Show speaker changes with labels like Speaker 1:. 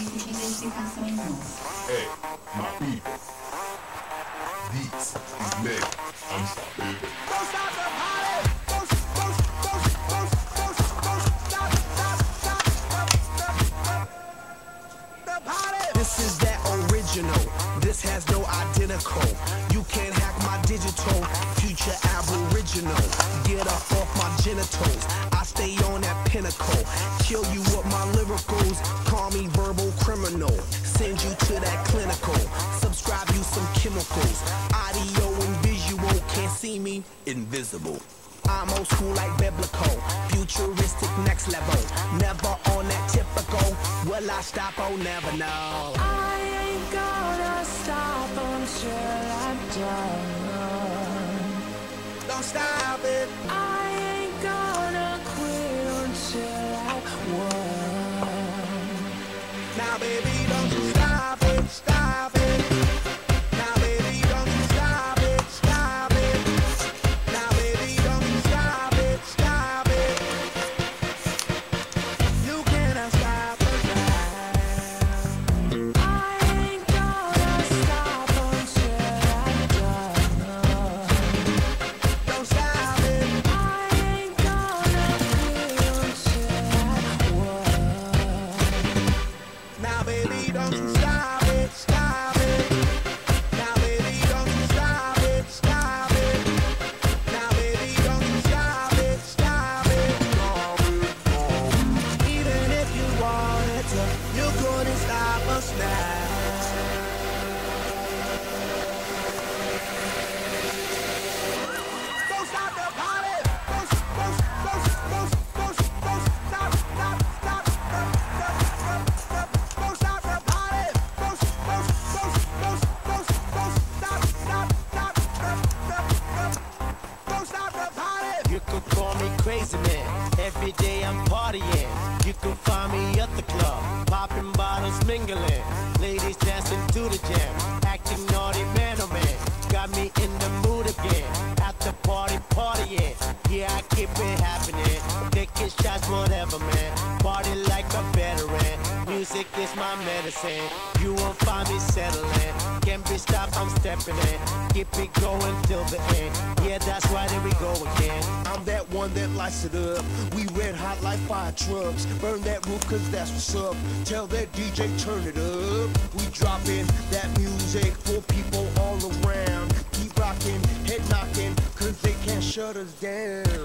Speaker 1: Hey. This is that original. This has no identical. You can't hack my digital. Future aboriginal. Get up off my genitals. I stay on that pinnacle. Kill you criminal. Send you to that clinical. Subscribe you some chemicals. Audio and visual. Can't see me. Invisible. I'm old school like biblical. Futuristic next level. Never on that typical. Will I stop? Oh, never know.
Speaker 2: I ain't gonna stop until I'm done.
Speaker 1: Don't stop it.
Speaker 2: I
Speaker 1: baby, couldn't stop us now.
Speaker 3: Call me crazy man. Every day I'm partying. You can find me at the club, popping bottles, mingling. Ladies dancing to the jam, acting naughty, man oh man. Got me in the mood again. At the party, partying. Yeah, I keep it happening. Taking shots, whatever, man. Music is my medicine. You won't find me settling. Can't be stopped, I'm stepping in. Keep it going till the end. Yeah, that's right, there we go again.
Speaker 1: I'm that one that lights it up. We red hot like fire trucks. Burn that roof cause that's what's up. Tell that DJ turn it up. We dropping that music for people all around. Keep rocking, head knocking, cause they can't shut us down.